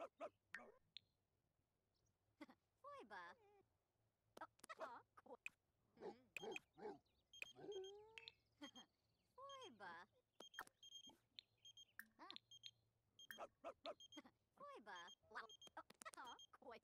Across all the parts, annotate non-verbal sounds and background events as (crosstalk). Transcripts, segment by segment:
Foiba. Foiba. Foiba. Foiba.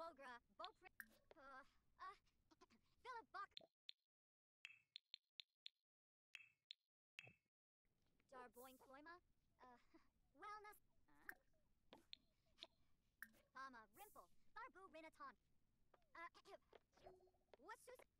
Wogra, Bopri... Uh, uh, Philip Buck... Darboin Kloima, uh, Wellness... Uh, Tama, Rimple, Barbu Rinaton, uh, (coughs) Wasus...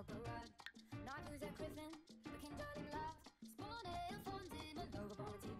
Night who's a griffin, the king darling laugh. Spawn elf in a logo